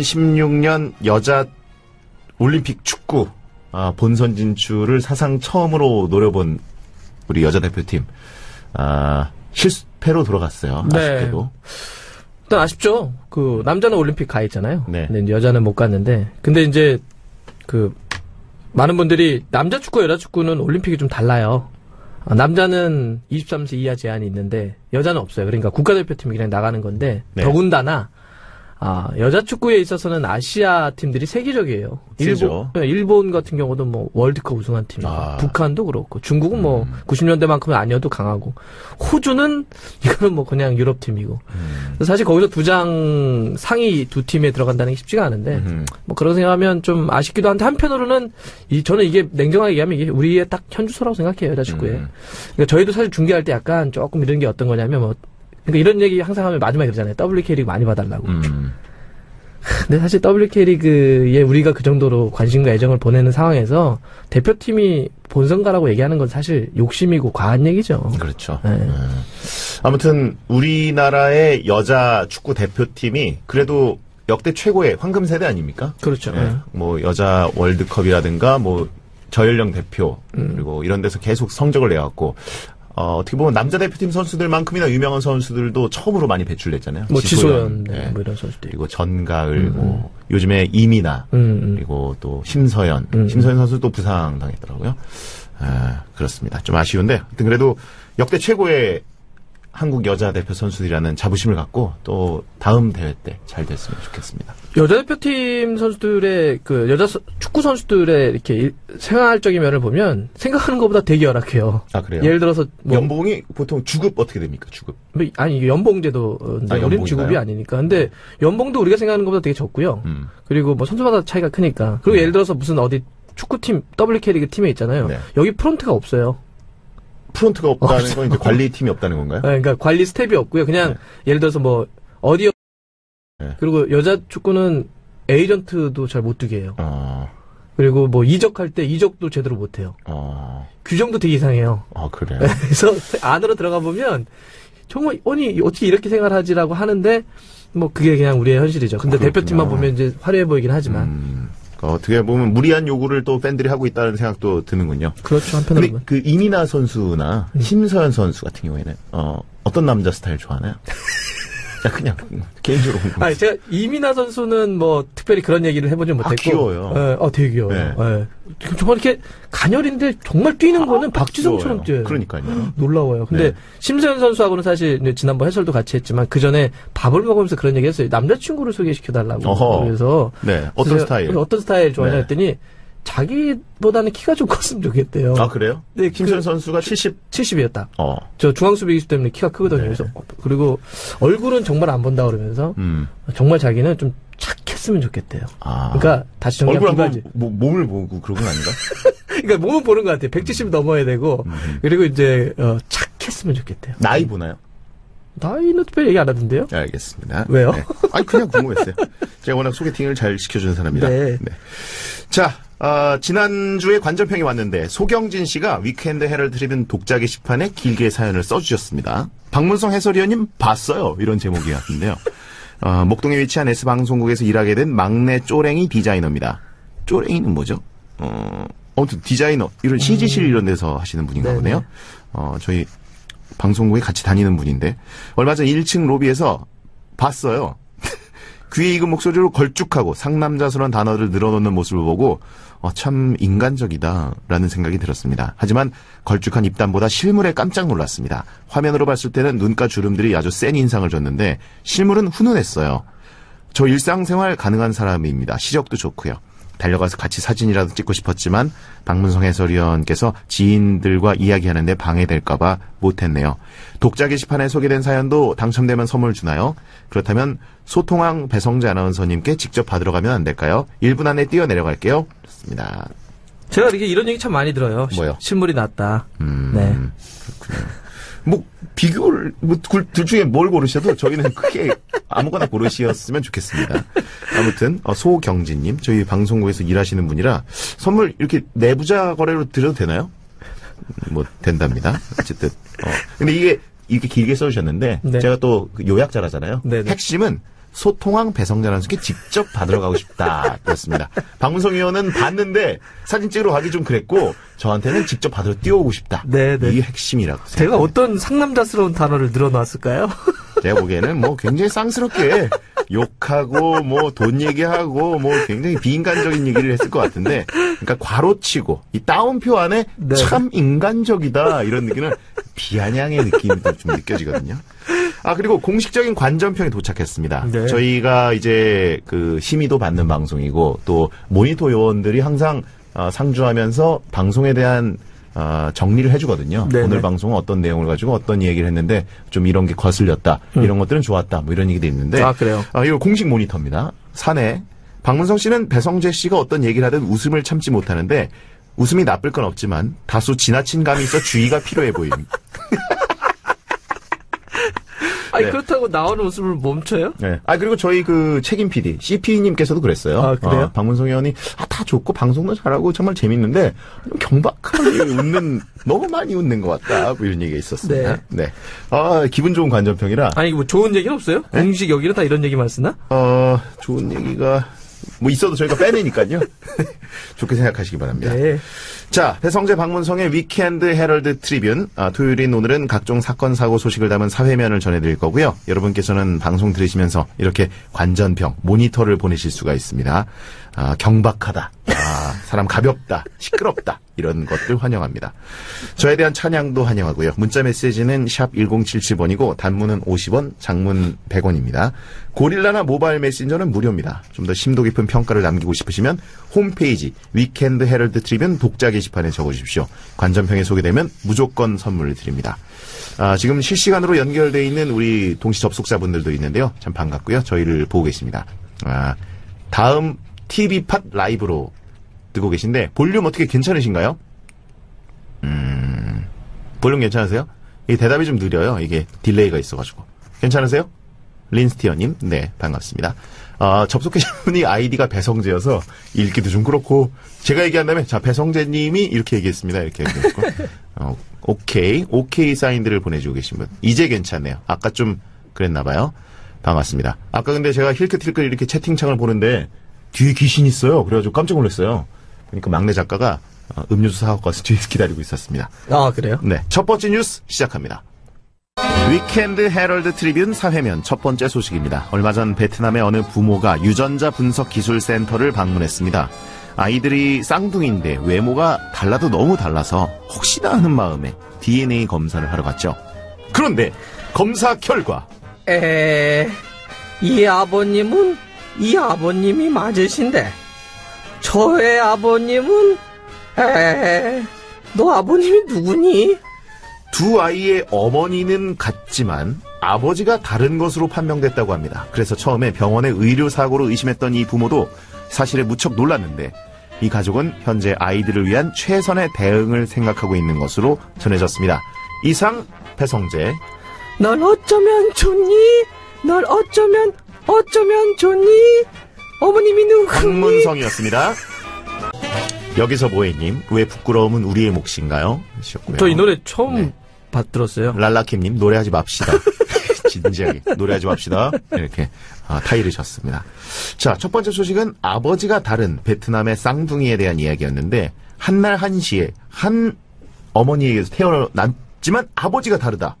2016년 여자 올림픽 축구 아, 본선 진출을 사상 처음으로 노려본 우리 여자 대표팀 아, 실패로 돌아갔어요. 네. 아쉽게도. 일단 아쉽죠. 그 남자는 올림픽 가 있잖아요. 네. 근데 여자는 못 갔는데 근데 이제 그 많은 분들이 남자 축구 여자 축구는 올림픽이 좀 달라요. 아, 남자는 23세 이하 제한이 있는데 여자는 없어요. 그러니까 국가대표팀이 그냥 나가는 건데 네. 더군다나 아, 여자 축구에 있어서는 아시아 팀들이 세계적이에요. 세죠. 일본, 네, 일본 같은 경우도 뭐 월드컵 우승한 팀이고, 아. 음. 북한도 그렇고, 중국은 뭐 90년대만큼은 아니어도 강하고, 호주는 이거는 뭐 그냥 유럽 팀이고. 음. 사실 거기서 두 장 상위 두 팀에 들어간다는 게 쉽지가 않은데, 음. 뭐 그런 생각하면 좀 아쉽기도 한데 한편으로는 이 저는 이게 냉정하게 얘기하면 이게 우리의 딱 현주소라고 생각해요 여자 축구에. 음. 그러니까 저희도 사실 중계할 때 약간 조금 이런 게 어떤 거냐면 뭐 그러니까 이런 얘기 항상 하면 마지막에 그러잖아요. WK 리그 많이 봐달라고. 음. 근데 사실 WK 리그에 우리가 그 정도로 관심과 애정을 보내는 상황에서 대표팀이 본선가라고 얘기하는 건 사실 욕심이고 과한 얘기죠. 그렇죠. 네. 음. 아무튼 우리나라의 여자 축구 대표팀이 그래도 역대 최고의 황금 세대 아닙니까? 그렇죠. 예, 네. 뭐 여자 월드컵이라든가 뭐 저연령 대표 음. 그리고 이런 데서 계속 성적을 내왔고 어, 어떻게 보면 남자 대표팀 선수들만큼이나 유명한 선수들도 처음으로 많이 배출됐잖아요. 뭐 지소연 네, 예. 뭐 이런 있고. 그리고 전가을 뭐 요즘에 이미나 음, 음. 그리고 또 심서연 음. 심서연 선수도 부상 당했더라고요. 아, 그렇습니다. 좀 아쉬운데 하여튼 그래도 역대 최고의 한국 여자 대표 선수들이라는 자부심을 갖고 또 다음 대회 때 잘 됐으면 좋겠습니다. 여자 대표팀 선수들의 그 여자 서- 축구 선수들의 이렇게 일- 생활적인 면을 보면 생각하는 것보다 되게 열악해요. 아 그래요? 예를 들어서 뭐, 연봉이 보통 주급 어떻게 됩니까? 주급. 뭐 아니 이게 연봉제도인데 아, 우리는? 지급이 아니니까. 근데 연봉도 우리가 생각하는 것보다 되게 적고요. 음. 그리고 뭐 선수마다 차이가 크니까. 그리고 예를 들어서 무슨 어디 축구팀 WK 리그 팀에 있잖아요. 네. 여기 프론트가 없어요. 프론트가 없다는 없어요. 건 이제 관리팀이 없다는 건가요? 네, 그러니까 관리 스텝이 없고요. 그냥 예를 들어서 뭐 어디 네. 그리고 여자 축구는 에이전트도 잘못 두게 해요. 어, 그리고 뭐 이적할 때 이적도 제대로 못 해요. 어, 규정도 되게 이상해요. 아 그래요. 그래서 안으로 들어가 보면 정말 아니 어떻게 이렇게 생활하지라고 하는데 뭐 그게 그냥 우리의 현실이죠. 근데 그렇구나. 대표팀만 보면 이제 화려해 보이긴 하지만 음, 어, 어떻게 보면 무리한 요구를 또 팬들이 하고 있다는 생각도 드는군요. 그렇죠 한편으로는. 그 이민아 선수나 심서연 선수 같은 경우에는 어, 어떤 남자 스타일 좋아하나요? 자, 그냥 개인적으로 궁금해요. 아니 제가 이민아 선수는 뭐 특별히 그런 얘기를 해보지 못했고. 귀여워요. 예, 어 되게 귀여워요. 네. 예. 정말 이렇게 가녀린데 정말 뛰는 거는 박지성처럼 아. 뛰어요. 그러니까요. 놀라워요. 근데 네. 심서연 선수하고는 사실 지난번 해설도 같이 했지만 그 전에 밥을 먹으면서 그런 얘기 했어요. 남자친구를 소개시켜 달라고. 어허. 그래서 네, 어떤 스타일? 어떤 스타일 좋아하냐 네. 했더니 자기보다는 키가 좀 컸으면 좋겠대요. 아 그래요? 네, 김선 그- 선수가 70. 70이었다. 어, 저 중앙 수비이기 때문에 키가 크거든요. 네. 그래서 어, 그리고 얼굴은 정말 안 본다 그러면서 음, 정말 자기는 좀 착했으면 좋겠대요. 아. 그러니까 다시 정리한 얼굴 두 한번. 뭐, 몸을 보고 그런 건 아닌가? 그러니까 몸은 보는 것 같아요. 170 넘어야 되고 음. 그리고 이제 어, 착했으면 좋겠대요. 나이 보나요? 나이는 특별히 얘기 안 하던데요? 네, 알겠습니다. 왜요? 네. 아니 그냥 궁금했어요. 제가 워낙 소개팅을 잘 시켜주는 사람이라. 네. 자, 어, 지난주에 관전평이 왔는데 소경진 씨가 위크엔드 헤럴드 트리뷴 독자 게시판에 길게 사연을 써주셨습니다. 박문성 해설위원님 봤어요. 이런 제목이었는데요. 어, 목동에 위치한 S방송국에서 일하게 된 막내 쪼랭이 디자이너입니다. 쪼랭이는 뭐죠? 어, 아무튼 디자이너, 이런 CG실 이런 데서 하시는 분인가 네네. 보네요. 어, 저희 방송국에 같이 다니는 분인데 얼마 전 1층 로비에서 봤어요. 귀에 익은 목소리로 걸쭉하고 상남자스러운 단어를 늘어놓는 모습을 보고 어, 참 인간적이다라는 생각이 들었습니다. 하지만 걸쭉한 입담보다 실물에 깜짝 놀랐습니다. 화면으로 봤을 때는 눈가 주름들이 아주 센 인상을 줬는데 실물은 훈훈했어요. 저 일상생활 가능한 사람입니다. 시력도 좋고요. 달려가서 같이 사진이라도 찍고 싶었지만 박문성 해설위원께서 지인들과 이야기하는데 방해될까봐 못했네요. 독자 게시판에 소개된 사연도 당첨되면 선물 주나요? 그렇다면 소통왕 배성재 아나운서님께 직접 받으러 가면 안 될까요? 1분 안에 뛰어 내려갈게요. 좋습니다. 제가 이렇게 이런 얘기 참 많이 들어요. 시- 뭐요? 실물이 낫다. 음, 네. 그렇군요. 뭐 비교를 뭐, 둘, 둘 중에 뭘 고르셔도 저희는 크게 아무거나 고르시었으면 좋겠습니다. 아무튼 어, 소경진님 저희 방송국에서 일하시는 분이라 선물 이렇게 내부자 거래로 드려도 되나요? 뭐 된답니다. 어쨌든 어 근데 이게 이렇게 길게 써주셨는데 네. 제가 또그 요약 잘하잖아요. 네네. 핵심은 소통왕 배성재 아나운서께 직접 받으러 가고 싶다. 그렇습니다. 박문성 의원은 봤는데 사진 찍으러 가기 좀 그랬고 저한테는 직접 받으러 뛰어오고 싶다. 네, 네. 이게 핵심이라고 제가 생각해요. 어떤 상남자스러운 단어를 늘어놨을까요? 제가 보기에는 뭐 굉장히 쌍스럽게 욕하고 뭐 돈 얘기하고 뭐 굉장히 비인간적인 얘기를 했을 것 같은데 그러니까 괄호치고 이 따옴표 안에 네. 참 인간적이다 이런 느낌은 비아냥의 느낌도 좀 느껴지거든요. 아 그리고 공식적인 관전평이 도착했습니다. 네. 저희가 이제 그 심의도 받는 방송이고 또 모니터 요원들이 항상 어, 상주하면서 방송에 대한 어, 정리를 해주거든요. 네네. 오늘 방송은 어떤 내용을 가지고 어떤 얘기를 했는데 좀 이런 게 거슬렸다, 이런 것들은 좋았다, 뭐 이런 얘기도 있는데. 음. 아, 그래요? 아, 이거 공식 모니터입니다. 사내 박문성 씨는 배성재 씨가 어떤 얘기를 하든 웃음을 참지 못하는데 웃음이 나쁠 건 없지만 다소 지나친 감이 있어 주의가 필요해 보임. 아니, 네. 그렇다고 나오는 웃음을 멈춰요? 네. 아 그리고 저희 그 책임 PD CP님께서도 그랬어요. 아, 그래요? 어, 박문성 의원이 아, 다 좋고 방송도 잘하고 정말 재밌는데 좀 경박하게 웃는 너무 많이 웃는 것 같다. 뭐 이런 얘기가 있었습니다. 네. 아 기분 좋은 관전평이라 아니, 뭐 좋은 얘기는 없어요? 네? 공식 여기는 다 이런 얘기만 쓰나? 어 좋은 얘기가 뭐 있어도 저희가 빼내니까요. 좋게 생각하시기 바랍니다. 네. 자, 배성재 박문성의 위켄드 헤럴드 트리뷴. 아, 토요일인 오늘은 각종 사건 사고 소식을 담은 사회면을 전해드릴 거고요. 여러분께서는 방송 들으시면서 이렇게 관전평 모니터를 보내실 수가 있습니다. 아, 경박하다. 아, 사람 가볍다. 시끄럽다. 이런 것들 환영합니다. 저에 대한 찬양도 환영하고요. 문자 메시지는 샵 1077번이고 단문은 50원, 장문 100원입니다. 고릴라나 모바일 메신저는 무료입니다. 좀 더 심도 깊은 평가를 남기고 싶으시면 홈페이지 위켄드 헤럴드 트리뷴 독자 게시 판에 적어주십시오. 관전평에 소개되면 무조건 선물을 드립니다. 아, 지금 실시간으로 연결돼 있는 우리 동시 접속자분들도 있는데요. 참 반갑고요. 저희를 보고 계십니다. 아, 다음 TV팟 라이브로 듣고 계신데 볼륨 어떻게 괜찮으신가요? 음, 볼륨 괜찮으세요? 이 대답이 좀 느려요. 이게 delay가 있어가지고. 괜찮으세요? 린스티어님, 네, 반갑습니다. 아, 접속하신 분이 아이디가 배성재여서 읽기도 좀 그렇고, 제가 얘기한 다음에, 자, 배성재님이 이렇게 얘기했습니다. 이렇게 얘기했고, 어, 오케이, 오케이 사인들을 보내주고 계신 분. 이제 괜찮네요. 아까 좀 그랬나봐요. 반갑습니다. 아까 근데 제가 힐끗힐끗 이렇게 채팅창을 보는데, 뒤에 귀신 있어요. 그래가지고 깜짝 놀랐어요. 그러니까 막내 작가가 어, 음료수 사갖고 와서 뒤에서 기다리고 있었습니다. 아, 그래요? 네, 첫 번째 뉴스 시작합니다. Weekend Herald Tribune 사회면 첫 번째 소식입니다. 얼마 전 베트남의 어느 부모가 유전자 분석 기술 센터를 방문했습니다. 아이들이 쌍둥이인데 외모가 달라도 너무 달라서 혹시나 하는 마음에 DNA 검사를 하러 갔죠. 그런데 검사 결과 에, 이 아버님은 이 아버님이 맞으신데 저의 아버님은 에, 너 아버님이 누구니? 두 아이의 어머니는 같지만 아버지가 다른 것으로 판명됐다고 합니다. 그래서 처음에 병원의 의료 사고로 의심했던 이 부모도 사실에 무척 놀랐는데 이 가족은 현재 아이들을 위한 최선의 대응을 생각하고 있는 것으로 전해졌습니다. 이상 배성재 널 어쩌면 좋니? 널 어쩌면 어쩌면 좋니? 어머님이 누구니? 황문성이었습니다. 여기서 모해님 왜 부끄러움은 우리의 몫인가요? 하셨고요. 저 이 노래 처음 네. 봤 들었어요. 랄라킴님 노래하지 맙시다. 진지하게 노래하지 맙시다. 이렇게 아, 타이르셨습니다. 자, 첫 번째 소식은 아버지가 다른 베트남의 쌍둥이에 대한 이야기였는데 한날 한시에 한 어머니에게서 태어났지만 아버지가 다르다.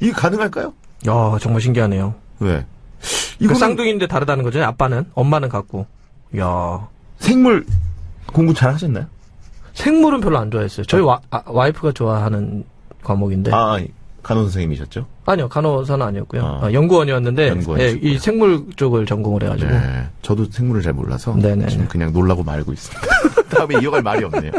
이게 가능할까요? 야, 정말 신기하네요. 왜? 그 이거는 쌍둥이인데 다르다는 거죠. 아빠는 엄마는 같고. 야, 생물 공부 잘 하셨나요? 생물은 별로 안 좋아했어요. 저희 와, 이프가 좋아하는 과목인데. 아, 간호 선생님이셨죠? 아니요, 간호사는 아니었고요. 아. 어, 연구원이었는데 연구원이셨고요. 예, 이 생물 쪽을 전공을 해가지고 네. 저도 생물을 잘 몰라서 네네. 지금 그냥 놀라고 말고 있습니다. 다음에 이어갈 말이 없네요.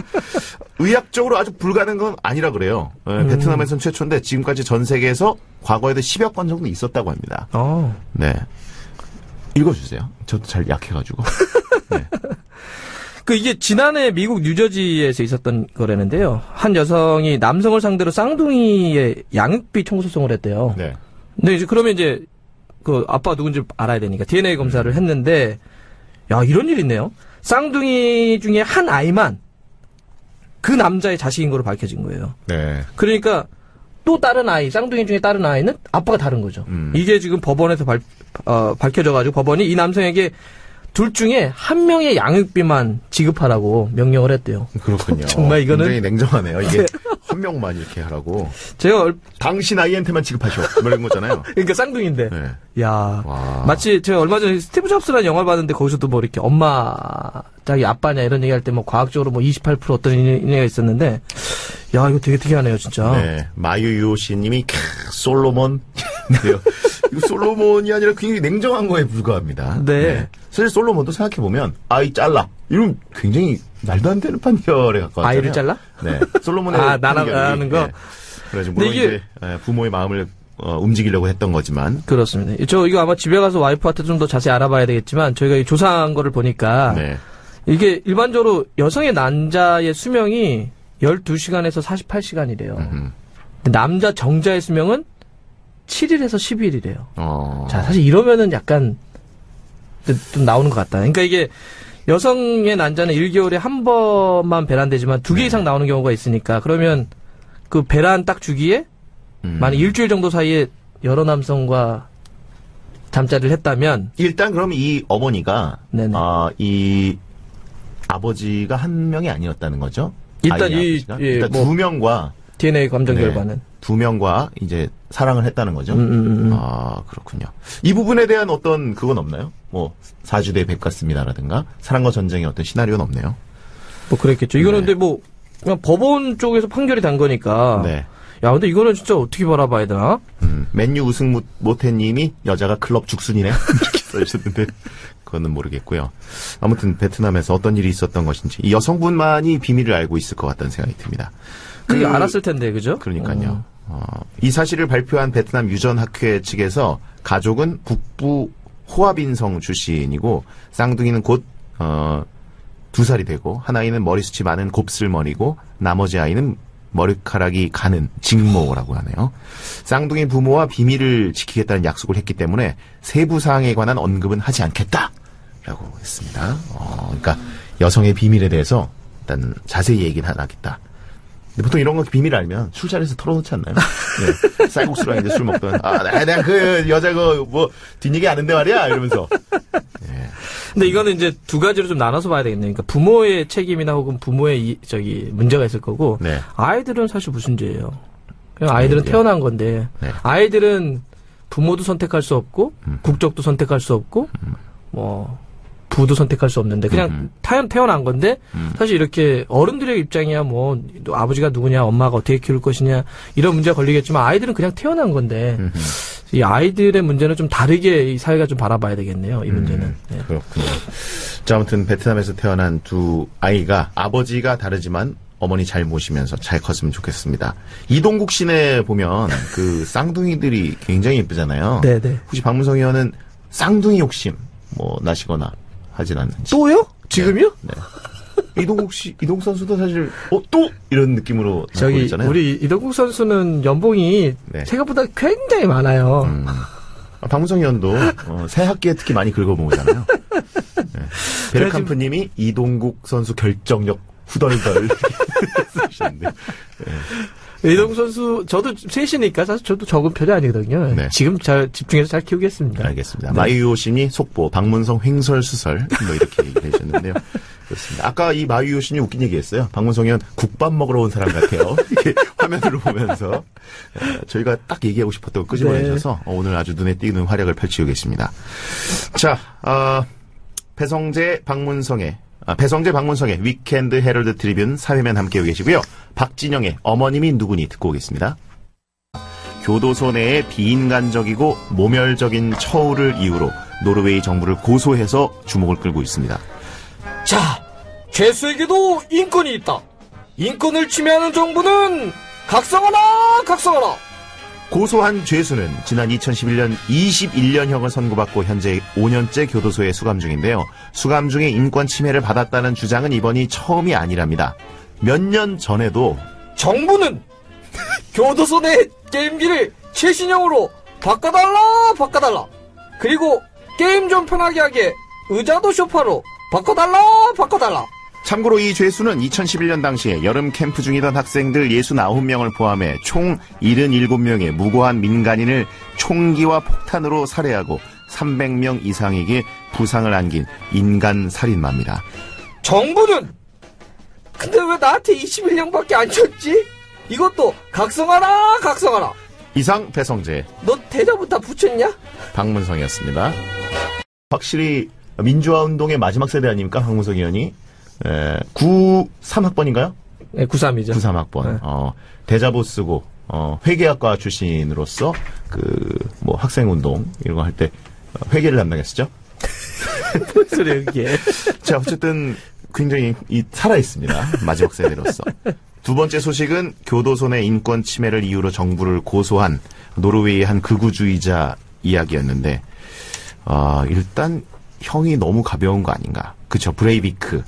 의학적으로 아주 불가능한 건 아니라 그래요. 예, 음. 베트남에선 최초인데 지금까지 전 세계에서 과거에도 10여 건 정도 있었다고 합니다. 어. 네. 읽어주세요. 저도 잘 약해가지고. 그 이게 지난해 미국 뉴저지에서 있었던 거라는데요. 한 여성이 남성을 상대로 쌍둥이의 양육비 청소송을 했대요. 네. 근데 이제 그러면 이제 그 아빠 누군지 알아야 되니까 DNA 검사를 했는데 야 이런 일이 있네요. 쌍둥이 중에 한 아이만 그 남자의 자식인 걸로 밝혀진 거예요. 네. 그러니까 또 다른 아이, 쌍둥이 중에 다른 아이는 아빠가 다른 거죠. 음. 이게 지금 법원에서 발, 어, 밝혀져가지고 법원이 이 남성에게 둘 중에 한 명의 양육비만 지급하라고 명령을 했대요. 그렇군요. 정말 이거는- 굉장히 냉정하네요. 이게 한 명만 이렇게 하라고. 제가 얼- 당신 아이한테만 지급하셔. 뭐 이런 거잖아요. 그러니까 쌍둥이인데. 네. 야 와. 마치 제가 얼마 전에 스티브 잡스라는 영화를 봤는데 거기서도 뭐 이렇게 엄마 자기 아빠냐 이런 얘기할 때 뭐 과학적으로 뭐 28% 어떤 얘기가 있었는데 야 이거 되게 특이하네요 진짜. 네. 마유요 씨님이 캬, 솔로몬. 인데요. 이거 솔로몬이 아니라 굉장히 냉정한 거에 불과합니다. 네. 사실 솔로몬도 생각해 보면, 아이 잘라. 이런 굉장히 말도 안 되는 판결에 가까웠잖아요. 아이를 잘라? 네. 솔로몬의 아, 나라- 나라는 거? 네. 그래서 물론 이게- 이제 예, 부모의 마음을 어, 움직이려고 했던 거지만, 그렇습니다. 저 이거 아마 집에 가서 와이프한테 좀 더 자세히 알아봐야 되겠지만 저희가 이 조사한 거를 보니까 네. 이게 일반적으로 여성의 난자의 수명이 12시간에서 48시간이래요. 음. 근데 남자 정자의 수명은 7일에서 10일이래요. 어. 자, 사실 이러면은 약간 좀- 좀 나오는 것 같다. 그러니까 이게 여성의 난자는 1개월에 한 번만 배란되지만 두개 네. 이상 나오는 경우가 있으니까 그러면 그 배란 딱 주기에 음. 만약 일주일 정도 사이에 여러 남성과 잠자리를 했다면 일단 그럼 이 어머니가 네네. 아, 이 아버지가 한 명이 아니었다는 거죠? 일단 아이의 이- 아버지가? 예, 일단 뭐- 두 명과 DNA 감정 네. 결과는 두 명과 이제 사랑을 했다는 거죠. 음, 음, 음. 아 그렇군요. 이 부분에 대한 어떤 그건 없나요? 뭐 사주대 백 같습니다라든가 사랑과 전쟁의 어떤 시나리오는 없네요. 뭐 그랬겠죠. 이거는 네. 근데 뭐 그냥 법원 쪽에서 판결이 난 거니까. 네. 야, 근데 이거는 진짜 어떻게 바라봐야 되나? 음, 맨유 우승 못- 못해님이 여자가 클럽 죽순이네 이렇게 써주셨는데 그거는 모르겠고요. 아무튼 베트남에서 어떤 일이 있었던 것인지 이 여성분만이 비밀을 알고 있을 것 같다는 생각이 듭니다. 그게 그- 알았을 텐데, 그죠? 그러니까요. 어, 이 사실을 발표한 베트남 유전학회 측에서 가족은 북부 호아빈성 출신이고 쌍둥이는 곧 어, 두 살이 되고 한 아이는 머리숱이 많은 곱슬머리고 나머지 아이는 머리카락이 가는 직모라고 하네요. 쌍둥이 부모와 비밀을 지키겠다는 약속을 했기 때문에 세부 사항에 관한 언급은 하지 않겠다라고 했습니다. 어, 그러니까 여성의 비밀에 대해서 일단 자세히 얘기는 안 하겠다. 근데 보통 이런 거 비밀 알면 술자리에서 털어놓지 않나요? 네. 쌀국수랑 이제 술 먹던 아, 나- 내가 그 여자 그뭐 뒷얘기 아는데 말이야 이러면서 근데 이거는 이제 두 가지로 좀 나눠서 봐야 되겠네요. 그러니까 부모의 책임이나 혹은 부모의 이- 저기 문제가 있을 거고 네. 아이들은 사실 무슨 죄예요. 그냥 아이들은 아이들이요? 태어난 건데 네. 아이들은 부모도 선택할 수 없고 음. 국적도 선택할 수 없고 뭐 부도 선택할 수 없는데 그냥 음. 태어, 태어난 건데 음. 사실 이렇게 어른들의 입장이야 뭐 아버지가 누구냐 엄마가 어떻게 키울 것이냐 이런 문제가 걸리겠지만 아이들은 그냥 태어난 건데 음흠. 이 아이들의 문제는 좀 다르게 이 사회가 좀 바라봐야 되겠네요 이 문제는 네. 그렇군요. 자 아무튼 베트남에서 태어난 두 아이가 아버지가 다르지만 어머니 잘 모시면서 잘 컸으면 좋겠습니다. 이동국 씨네 보면 그 쌍둥이들이 굉장히 예쁘잖아요. 네네 혹시 박문성 의원은 쌍둥이 욕심 뭐 나시거나 하진 않는지. 또요? 지금요? 네. 이동국 씨, 이동국 선수도 사실 어 또 이런 느낌으로 저기 있잖아요. 우리 이덕국 선수는 연봉이 네. 생각보다 굉장히 많아요. 음. 아, 박문성 의원도 어, 새 학기에 특히 많이 긁어모으잖아요. 네. 베르캄프님이 이동국 선수 결정력 후덜덜 쓰셨는데 이덕국 선수 저도 셋이니까 사실 저도 적은 편이 아니거든요. 네. 지금 잘 집중해서 잘 키우겠습니다. 알겠습니다. 네. 씨니 속보 박문성 횡설수설 뭐 이렇게 얘기를 해주셨는데요. 그렇습니다. 아까 이 씨니 웃긴 얘기했어요. 박문성 의원 국밥 먹으러 온 사람 같아요. 이렇게 화면으로 보면서 어, 저희가 딱 얘기하고 싶었던 거 끄집어내셔서 어, 오늘 아주 눈에 띄는 활약을 펼치고 계십니다. 자, 어, 배성재 박문성의 아, 배성재 박문성의 Weekend Herald Tribune 사회면 함께하고 계시고요. 박진영의 어머님이 누구니 듣고 오겠습니다. 교도소 내의 비인간적이고 모멸적인 처우를 이유로 노르웨이 정부를 고소해서 주목을 끌고 있습니다. 자, 죄수에게도 인권이 있다. 인권을 침해하는 정부는 각성하라, 각성하라. 고소한 죄수는 지난 2011년 21년형을 선고받고 현재 5년째 교도소에 수감 중인데요. 수감 중에 인권 침해를 받았다는 주장은 이번이 처음이 아니랍니다. 몇 년 전에도 정부는 교도소 내 게임기를 최신형으로 바꿔달라, 바꿔달라. 그리고 게임 좀 편하게 하게 의자도 소파로 바꿔달라, 바꿔달라. 참고로 이 죄수는 2011년 당시에 여름 캠프 중이던 학생들 69명을 포함해 총 77명의 무고한 민간인을 총기와 폭탄으로 살해하고 300명 이상에게 부상을 안긴 인간 살인마입니다. 정부는 근데 왜 나한테 21년밖에 안 줬지? 이것도 각성하라 각성하라 이상 배성재 너 대자부 다 붙였냐? 박문성이었습니다. 확실히 민주화 운동의 마지막 세대 아닙니까? 박문성 의원이. 에, 93학번인가요? 네 93이죠 93학번. 네. 어, 대자보 쓰고, 어, 회계학과 출신으로서, 그, 뭐, 학생운동, 이런 거 할 때, 어, 회계를 담당했었죠? 뭔 소리야 그게 자, 어쨌든, 굉장히, 이, 살아있습니다. 마지막 세대로서. 두 번째 소식은 교도소 내 인권 침해를 이유로 정부를 고소한 노르웨이의 한 극우주의자 이야기였는데, 아, 일단, 형이 너무 가벼운 거 아닌가. 그쵸, 브레이비크.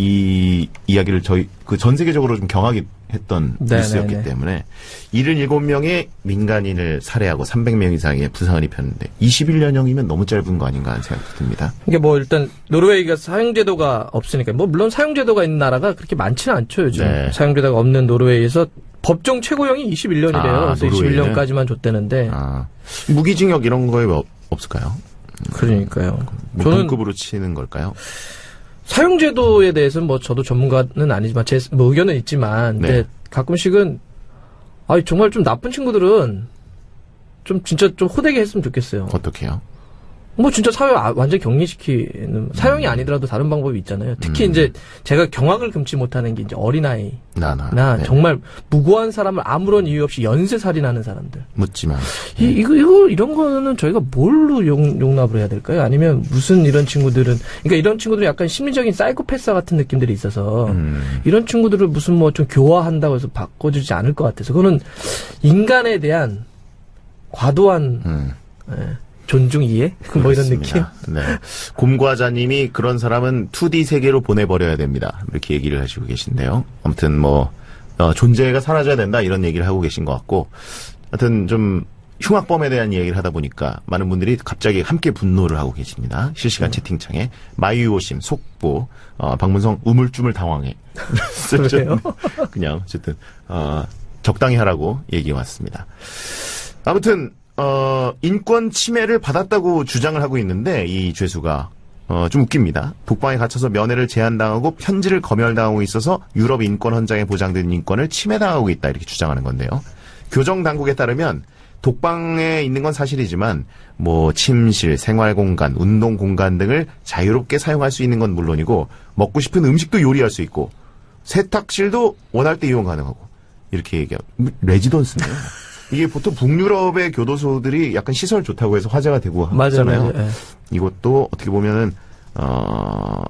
이 이야기를 저희, 그 전 세계적으로 좀 경하게 했던 네, 뉴스였기 네, 네. 때문에 77명의 민간인을 살해하고 300명 이상의 부상을 입혔는데 21년형이면 너무 짧은 거 아닌가 하는 생각이 듭니다. 이게 뭐 일단 노르웨이가 사형제도가 없으니까 뭐 물론 사형제도가 있는 나라가 그렇게 많지는 않죠 요즘 네. 사형제도가 없는 노르웨이에서 법정 최고형이 21년이래요. 아, 그래서 노르웨이는? 21년까지만 줬대는데 아, 무기징역 이런 거에 뭐 없을까요? 그러니까요. 뭐 저는 동급으로 치는 걸까요? 사형제도에 대해서는 뭐 저도 전문가는 아니지만 제 뭐 의견은 있지만 근데 네. 가끔씩은 아 정말 좀 나쁜 친구들은 좀 진짜 좀 호되게 했으면 좋겠어요. 어떻게요? 뭐 진짜 사회 아- 완전 격리시키는 사형이 아니더라도 다른 방법이 있잖아요. 특히 음. 이제 제가 경악을 금치 못하는 게 이제 어린아이 나나. 나 네. 정말 무고한 사람을 아무런 이유 없이 연쇄 살인하는 사람들. 묻지만. 이, 이거 이거 이런 거는 저희가 뭘로 용, 용납을 해야 될까요? 아니면 무슨 이런 친구들은 그러니까 이런 친구들은 약간 심리적인 사이코패스 같은 느낌들이 있어서 음, 이런 친구들을 무슨 뭐 좀 교화한다고 해서 바꿔주지 않을 것 같아서 그거는 인간에 대한 과도한 음. 예, 존중 이해 뭐 이런 느낌. 네. 곰과자님이 그런 사람은 2D 세계로 보내버려야 됩니다. 이렇게 얘기를 하시고 계신데요. 아무튼 뭐, 어, 존재가 사라져야 된다 이런 얘기를 하고 계신 것 같고, 하여튼 좀 흉악범에 대한 이야기를 하다 보니까 많은 분들이 갑자기 함께 분노를 하고 계십니다. 실시간 채팅창에 마유오심, 속보, 어, 박문성 우물쭈물 당황해. 그래요? 그냥 어쨌든 어, 적당히 하라고 얘기 왔습니다. 아무튼 어, 인권 침해를 받았다고 주장을 하고 있는데 이 죄수가 어, 좀 웃깁니다. 독방에 갇혀서 면회를 제한당하고 편지를 검열당하고 있어서 유럽 인권 헌장에 보장된 인권을 침해당하고 있다 이렇게 주장하는 건데요. 교정 당국에 따르면 독방에 있는 건 사실이지만 뭐 침실, 생활 공간, 운동 공간 등을 자유롭게 사용할 수 있는 건 물론이고 먹고 싶은 음식도 요리할 수 있고 세탁실도 원할 때 이용 가능하고 이렇게 얘기하고 레지던스네요. 이게 보통 북유럽의 교도소들이 약간 시설 좋다고 해서 화제가 되고 맞아요. 하잖아요. 맞아요. 예. 이것도 어떻게 보면은 어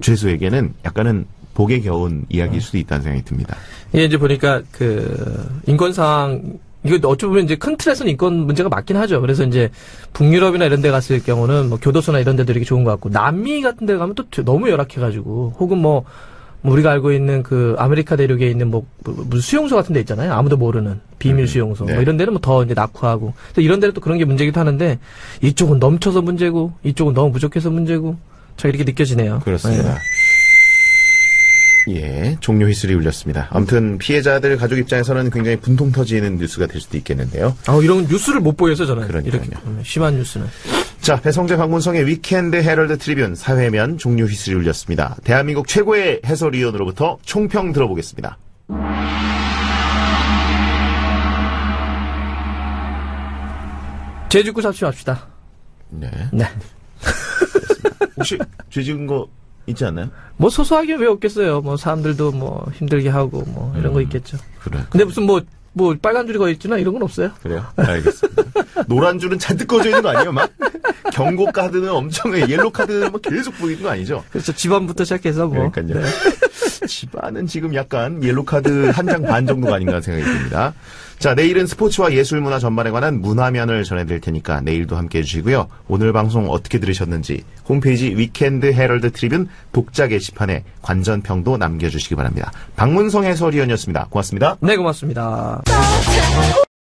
죄수에게는 약간은 복에 겨운 이야기일 수도 있다는 생각이 듭니다. 이게 이제 보니까 그 인권상 이거 어찌 보면 이제 큰 틀에서는 인권 문제가 맞긴 하죠. 그래서 이제 북유럽이나 이런 데 갔을 경우는 뭐 교도소나 이런 데도 이렇게 좋은 것 같고 남미 같은 데 가면 또 너무 열악해가지고 혹은 뭐, 뭐 우리가 알고 있는 그 아메리카 대륙에 있는 뭐, 뭐 무슨 수용소 같은 데 있잖아요. 아무도 모르는 비밀 수용소. 네. 뭐 이런 데는 뭐 더 이제 낙후하고. 이런 데는 또 그런 게 문제기도 하는데 이쪽은 넘쳐서 문제고 이쪽은 너무 부족해서 문제고 저 이렇게 느껴지네요. 그렇습니다. 예, 종료 휘슬이 울렸습니다. 아무튼 피해자들 가족 입장에서는 굉장히 분통 터지는 뉴스가 될 수도 있겠는데요. 아, 이런 뉴스를 못 보여서 저는 그러니까요. 이렇게 심한 뉴스는. 자, 배성재 박문성의 Weekend Herald Tribune 사회면 종료 휘슬이 울렸습니다. 대한민국 최고의 해설위원으로부터 총평 들어보겠습니다. 죄 짓고 삽시합시다. 네. 네. 혹시 죄 지은 거 있지 않나요? 뭐 소소하게 왜 없겠어요. 뭐 사람들도 뭐 힘들게 하고 뭐 이런 거 음. 있겠죠. 그래. 근데 무슨 뭐, 뭐 빨간 줄이 거 있지나 이런 건 없어요. 그래요? 알겠습니다. 노란 줄은 잔뜩 꺼져 있는 거 아니에요, 막? 경고 카드는 엄청, 옐로 카드는 막 계속 보이는 거 아니죠? 그렇죠. 집안부터 시작해서 뭐. 그러니까요. 집안은 지금 약간 옐로 카드 한 장 반 정도가 아닌가 생각이 듭니다. 자, 내일은 스포츠와 예술 문화 전반에 관한 문화면을 전해드릴 테니까 내일도 함께 해주시고요. 오늘 방송 어떻게 들으셨는지 홈페이지 위켄드 헤럴드 트리뷴 독자 게시판에 관전평도 남겨주시기 바랍니다. 박문성 해설위원이었습니다. 고맙습니다. 네, 고맙습니다. 오